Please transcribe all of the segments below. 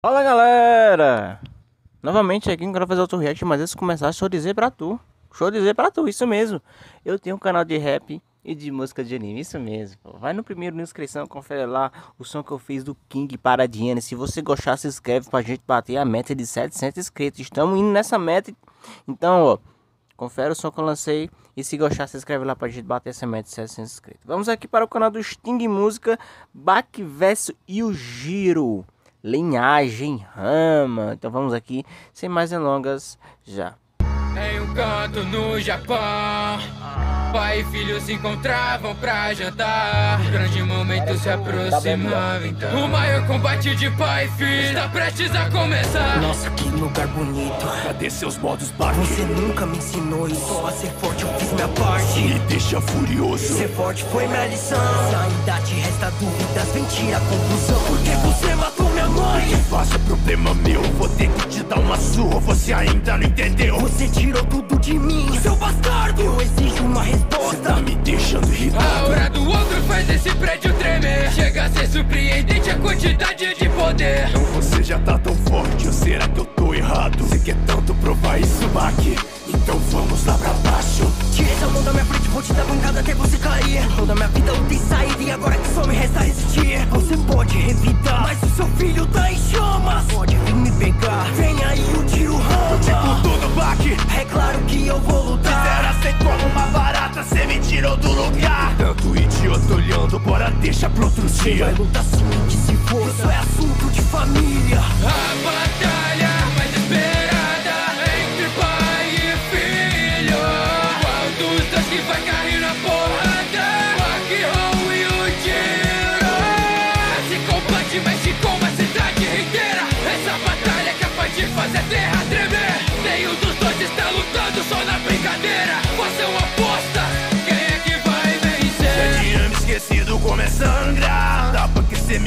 Fala galera! Novamente aqui, quero fazer outro react, mas antes de começar, deixa eu dizer pra tu. Deixa eu dizer pra tu, isso mesmo. Eu tenho um canal de rap e de música de anime, isso mesmo. Vai no primeiro na inscrição, confere lá o som que eu fiz do King Paradiane. Se você gostar, se inscreve pra gente bater a meta de 700 inscritos. Estamos indo nessa meta. Então, ó, confere o som que eu lancei. E se gostar, se inscreve lá pra gente bater essa meta de 700 inscritos. Vamos aqui para o canal do Sting Música, Back Verso e o Giro linhagem, rama. Então vamos aqui, sem mais delongas, já. Em um canto no Japão, pai e filho se encontravam pra jantar. Um grande momento se aproximava então. O maior combate de pai e filho está prestes a começar. Nossa, que lugar bonito. Cadê seus modos Bach? Você nunca me ensinou isso. A ser forte eu fiz minha parte. Me deixa furioso. Ser forte foi minha lição. Se ainda te resta dúvidas, vem tira a conclusão. Porque você matou mãe. Que faça problema meu. Vou ter que te dar uma surra. Você ainda não entendeu. Você tirou tudo de mim, seu bastardo. Eu exijo uma Você resposta. tá me deixando A irritado. aura do outro faz esse prédio tremer. Chega a ser surpreendente a quantidade de poder. Então você já tá tão forte. Ou será que eu tô errado? Você quer tanto provar isso, Bach? Então vamos lá pra baixo. Tira essa mão da minha frente, vou te dar pancada até você cair. Toda minha vida eu dei saída e agora que só me resta resistir. Olhando, bora deixa pro outro Vai dia. lutar sim, que se for. Isso é assunto de família. A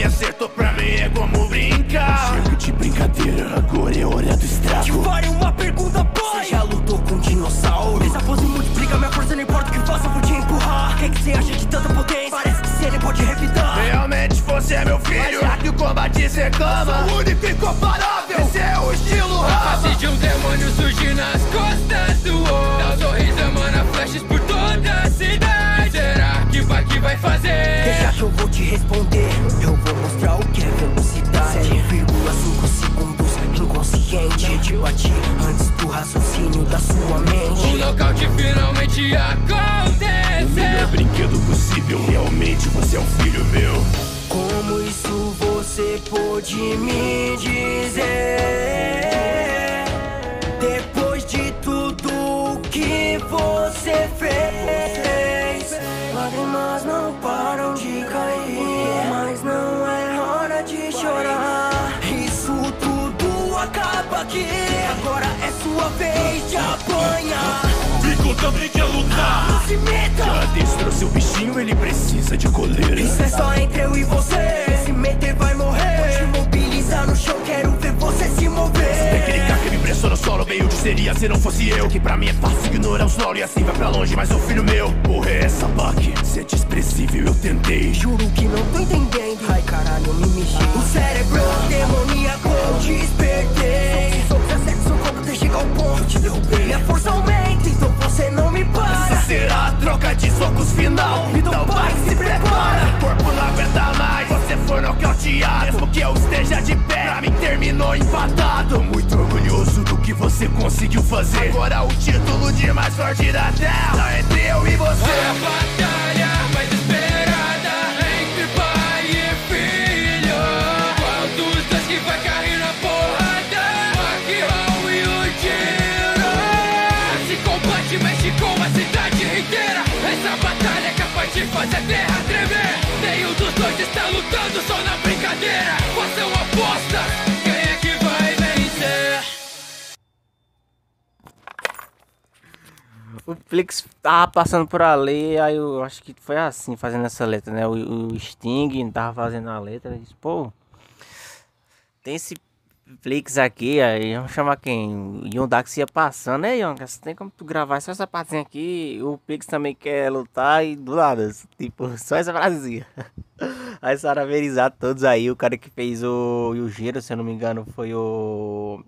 me acertou pra mim é como brincar. Chega de brincadeira, agora é hora do Te estrago. farei uma pergunta, boy. Você já lutou com um dinossauro? Essa pose multiplica minha força, não importa o que faça, eu vou te empurrar. O que, que você acha de tanta potência? Parece que você nem pode revidar. Realmente você é meu filho. Já que o combate cê clama, sou único e incomparável. Esse é o estilo A Rama. face de um demônio surge nas finalmente O melhor aconteceu. brinquedo possível. Realmente você é um filho meu. Como isso você pôde me dizer? Depois de tudo que você fez, lágrimas não param de cair, mas não é hora de chorar. Isso tudo acaba aqui. Agora é sua vez de apanhar. Fico também adestrou seu bichinho, ele precisa de coleira. Isso é só entre eu e você. Se meter vai morrer. Vou te mobilizar no chão, quero ver você se mover. Técnica que me impressiona solo meio de seria se não fosse eu Que pra mim é fácil ignorar os lore e assim vai pra longe Mas o filho meu, porra é essa baque Se é desprezível eu tentei Juro que não tô entendendo. Ai caralho, eu me mexi. O cérebro terminou empatado muito orgulhoso do que você conseguiu fazer Agora o título de mais forte da terra Tá entre eu e A você batalha mais esperada entre pai e filho. Qual dos dois que vai cair na porrada? O Akihon e o Jiro. Esse combate mexe com a cidade inteira. Essa batalha é capaz de fazer a terra tremer. Nenhum dos dois está lutando só na brincadeira. O Flix tava passando por ali, aí eu acho que foi assim, fazendo essa letra, né? O, o Sting tava fazendo a letra, disse, pô, tem esse Netflix aqui, aí vamos chamar quem? Yondax ia passando, né, Yondax? Tem como tu gravar só essa partezinha aqui? O Pix também quer lutar e do nada, tipo, só essa frasezinha. Aí saraverizar todos aí, o cara que fez o Yujiro, se eu não me engano, foi o.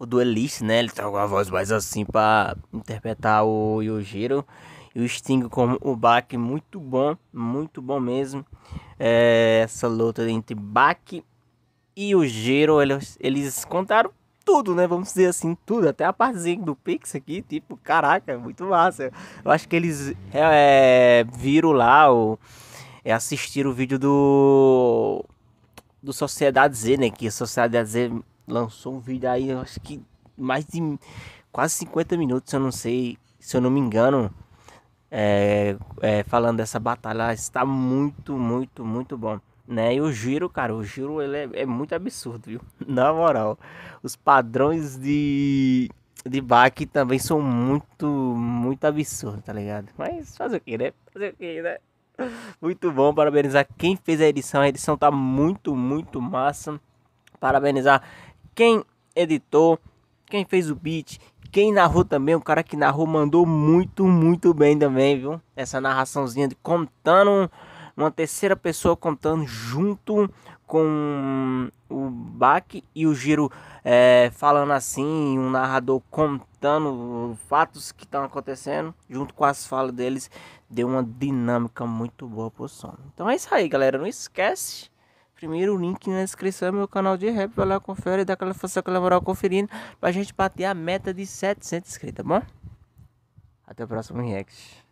O duelista, né? Ele tá com a voz mais assim pra interpretar o Yujiro. E o Sting como o Bak, muito bom, muito bom mesmo. É, essa luta entre Bak e o Giro, eles, eles contaram tudo, né? Vamos dizer assim, tudo. Até a partezinha do Pix aqui, tipo, caraca, muito massa. Eu acho que eles é, viram lá, ou é, assistiram o vídeo do. Do Sociedade Z, né? Que Sociedade Z lançou um vídeo aí, acho que mais de quase 50 minutos, eu não sei, se eu não me engano. É, é, falando dessa batalha, está muito, muito, muito bom né? E o giro, cara, o giro ele é, é, muito absurdo, viu? Na moral, os padrões de de baque também são muito, muito absurdos, tá ligado? Mas fazer o que, né? Fazer o que, né? Muito bom, parabenizar quem fez a edição. A edição tá muito, muito massa. Parabenizar quem editou, quem fez o beat, quem narrou também. O cara que narrou mandou muito, muito bem também, viu? Essa narraçãozinha de contando uma terceira pessoa contando junto com o Bach e o Giro é, falando assim, um narrador contando fatos que estão acontecendo, junto com as falas deles, deu uma dinâmica muito boa pro som. Então é isso aí, galera. Não esquece. Primeiro o link na descrição meu canal de rap, vai lá, confere dá aquela força, aquela moral conferindo pra gente bater a meta de 700 inscritos, tá bom? Até o próximo react.